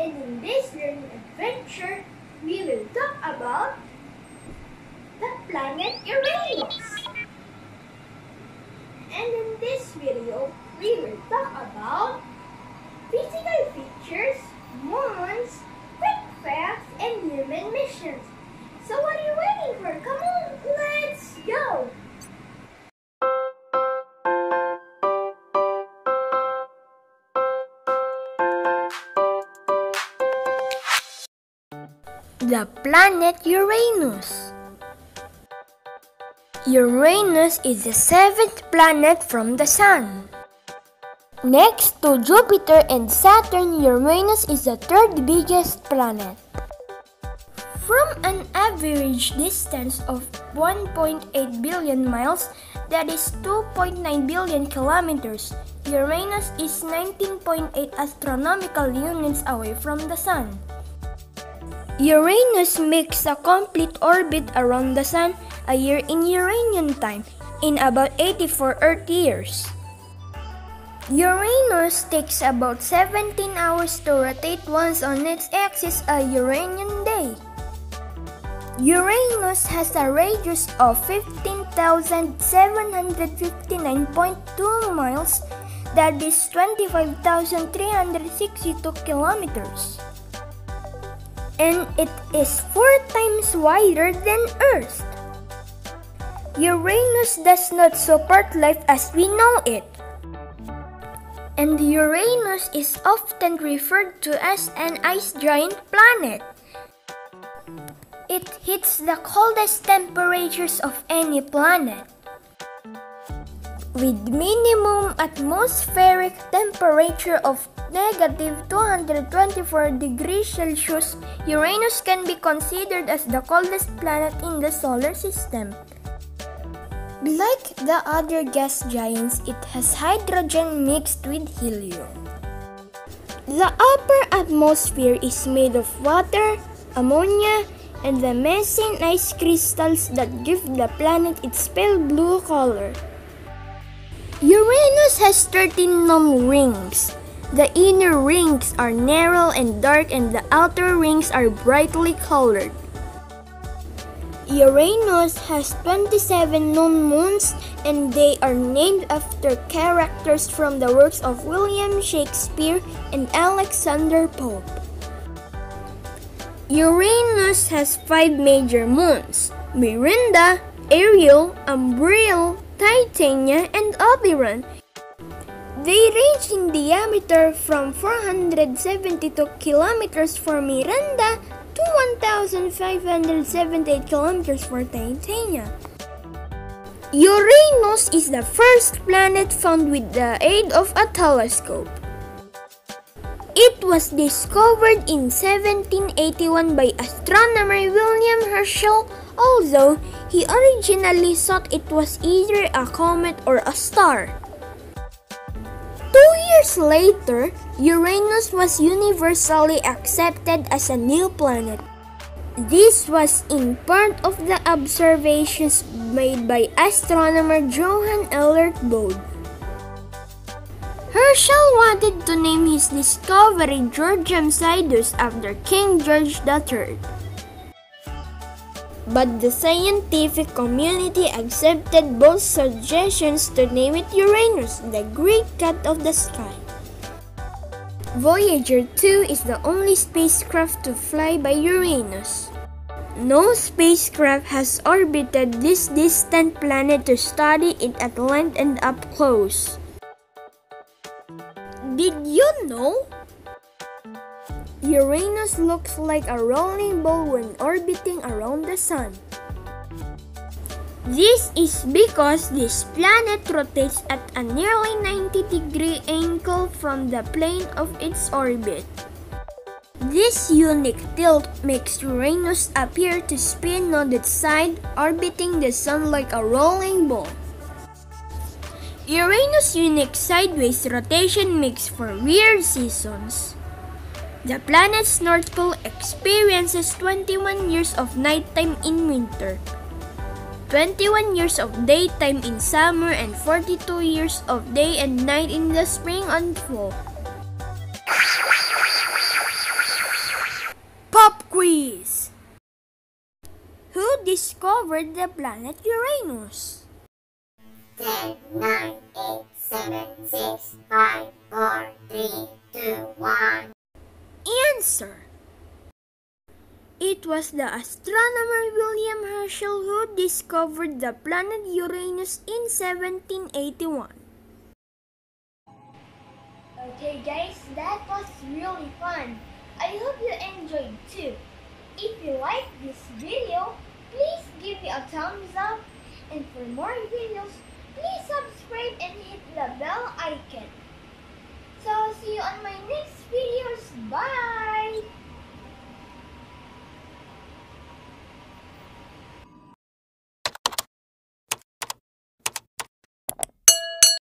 And in this learning adventure, we will talk about the planet Uranus. And in this video, we will talk about The planet Uranus. Uranus is the seventh planet from the Sun. Next to Jupiter and Saturn, Uranus is the third biggest planet. From an average distance of 1.8 billion miles, that is 2.9 billion kilometers, Uranus is 19.8 astronomical units away from the Sun. Uranus makes a complete orbit around the Sun a year in Uranian time in about 84 Earth years. Uranus takes about 17 hours to rotate once on its axis a Uranian day. Uranus has a radius of 15,759.2 miles, that is 25,362 kilometers and it is four times wider than Earth. Uranus does not support life as we know it. And Uranus is often referred to as an ice giant planet. It hits the coldest temperatures of any planet. With minimum atmospheric temperature of negative 224 degrees Celsius, Uranus can be considered as the coldest planet in the solar system. Like the other gas giants, it has hydrogen mixed with helium. The upper atmosphere is made of water, ammonia, and the methane ice crystals that give the planet its pale blue color. Uranus has 13 known rings. The inner rings are narrow and dark and the outer rings are brightly colored. Uranus has 27 known moons and they are named after characters from the works of William Shakespeare and Alexander Pope. Uranus has five major moons Miranda, Ariel, Umbriel, Titania, and Oberon. They range in diameter from 472 kilometers for Miranda to 1,578 kilometers for Titania. Uranus is the first planet found with the aid of a telescope. It was discovered in 1781 by astronomer William Herschel, although he originally thought it was either a comet or a star. Two years later, Uranus was universally accepted as a new planet. This was in part of the observations made by astronomer Johann Elert Bode. Herschel wanted to name his discovery Georgium Sidus after King George III. But the scientific community accepted both suggestions to name it Uranus, the Greek god of the sky. Voyager 2 is the only spacecraft to fly by Uranus. No spacecraft has orbited this distant planet to study it at length and up close. Did you know? Uranus looks like a rolling ball when orbiting around the Sun. This is because this planet rotates at a nearly 90 degree angle from the plane of its orbit. This unique tilt makes Uranus appear to spin on its side, orbiting the Sun like a rolling ball. Uranus' unique sideways rotation makes for weird seasons. The planet's North Pole experiences 21 years of nighttime in winter, 21 years of daytime in summer, and 42 years of day and night in the spring and fall. Pop quiz! Who discovered the planet Uranus? Dead Knight. Was the astronomer William Herschel who discovered the planet Uranus in 1781. Okay guys, that was really fun. I hope you enjoyed too. If you like this video, please give me a thumbs up. And for more videos, please subscribe and hit the bell icon. So, see you on my next videos. Bye!